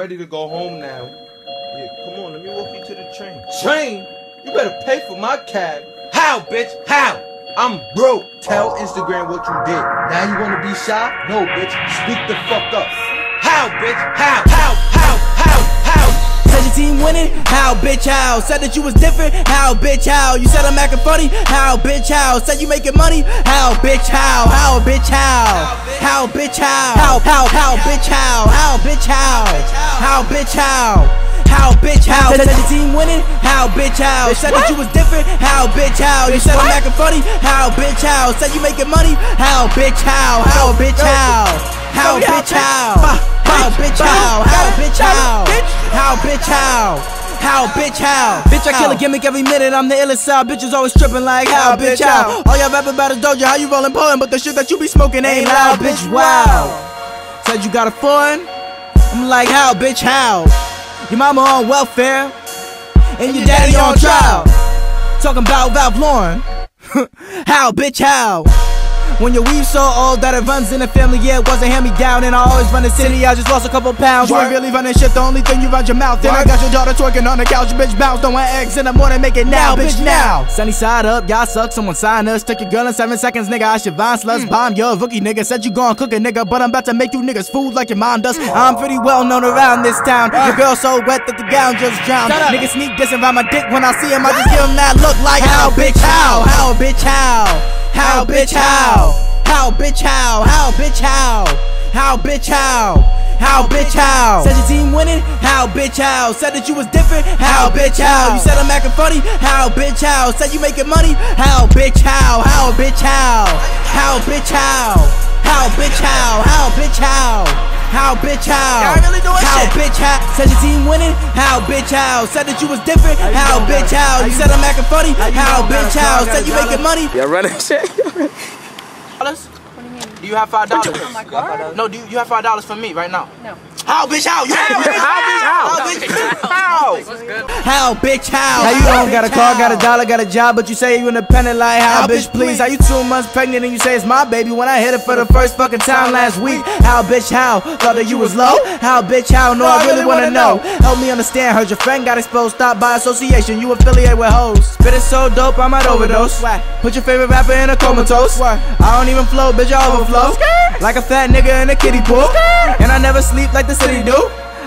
ready to go home now. Yeah, come on, let me walk you to the train. Train? You better pay for my cab. How, bitch? How? I'm broke. Tell Instagram what you did. Now you wanna be shy? No, bitch. Speak the fuck up. How, bitch? How? How? Said your team winning? How, bitch, how? Said that you was different? How, bitch, how? You said I'm acting funny? How, bitch, how? Said you making money? How, bitch, how? How, bitch, how? How, bitch, how? How, how, how, bitch, how? How, bitch, how? How, bitch, how? How, bitch, how? Said your team winning? How, bitch, how? Said that you was different? How, bitch, how? You said I'm acting funny? How, bitch, how? Said you making money? How, bitch, how? How, bitch, how? How, bitch, how? How, bitch, how? How, bitch, how? How, bitch, how? How, bitch, how? Bitch, I kill a gimmick every minute. I'm the illest out. Bitches always tripping like how, bitch, how? All y'all rapping about is doja. How you rollin' poem, but the shit that you be smoking ain't loud, bitch, wow. Said you got a foreign? I'm like, how, bitch, how? Your mama on welfare, and your daddy on trial. Talking about Ralph Lauren. how, bitch, how? When your weave so old that it runs in the family, yeah, it wasn't hand me down. And I always run the city, I just lost a couple pounds. You ain't really running shit, the only thing you run your mouth. Then I got your daughter twerking on the couch, bitch, bounce. Don't want eggs in the morning, make it now, bitch, now. Sunny side up, y'all suck, someone sign us. Took your girl in seven seconds, nigga. I should vine sluts, bomb your rookie, nigga. Said you gon' cook a nigga, but I'm about to make you niggas food like your mom does. I'm pretty well known around this town. Your girl so wet that the gown just drowned. Nigga sneak dissing around my dick when I see him, I just give him that look like how, bitch, how? How, bitch, how? How, bitch, how? How, bitch, how? How, bitch, how? How, bitch, how? How, bitch, how? Said your team winning? How, bitch, how? Said that you was different? How, bitch, how? You said I'm acting funny? How, bitch, how? Said you making money? How, bitch, how? How, bitch, how? How, bitch, how? How, bitch, how? How, bitch, how? How, bitch, how? How, shit. Bitch, how? Said your team winning? How, bitch, how? Said that you was different? How, bitch, how? You said I'm acting funny? How, bitch, how? Said you making money? Y'all running shit. dollars? What do you mean? Do you have five dollars? No, do you, you have five dollars for me right now? No. How, bitch, how? You How, bitch, how? How, bitch, How? how, bitch, how? How you don't got a car, got a dollar, got a job, but you say you independent like how, bitch, please? How you two months pregnant and you say it's my baby when I hit it for the first fucking time last week? How, bitch, how? Thought that you was low? How, bitch, how? No, I really wanna know. Help me understand. Heard your friend got exposed, stop by association. You affiliate with hoes. Spit it so dope, I might overdose. Put your favorite rapper in a comatose. I don't even flow, bitch, I overflow. Like a fat nigga in a kiddie pool. And I never sleep like the city do.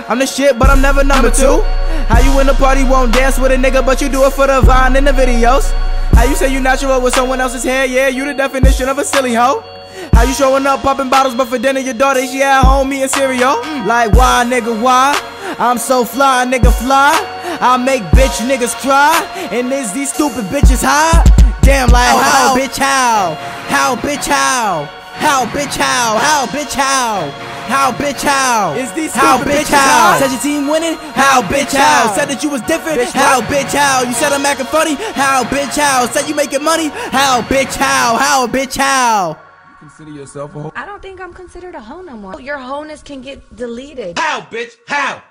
I'm the shit, but I'm never number two. How you in the party won't dance with a nigga, but you do it for the vine in the videos? How you say you natural with someone else's hair? Yeah, you the definition of a silly hoe. How you showing up popping bottles, but for dinner your daughter she at home eating cereal? Like why, nigga, why? I'm so fly, nigga, fly. I make bitch niggas cry, and is these stupid bitches high? Damn, like oh, how, bitch, how? How, bitch, how? How, bitch, how? How, bitch, how? How, bitch, how? Is these how, bitch, how? Said your team winning? How, bitch, how? Said that you was different? How, bitch, how? You said I'm acting funny? How, bitch, how? Said you making money? How, bitch, how? How, bitch, how? Consider yourself a hoe. I don't think I'm considered a hoe no more. Your wholeness can get deleted. How, bitch? How?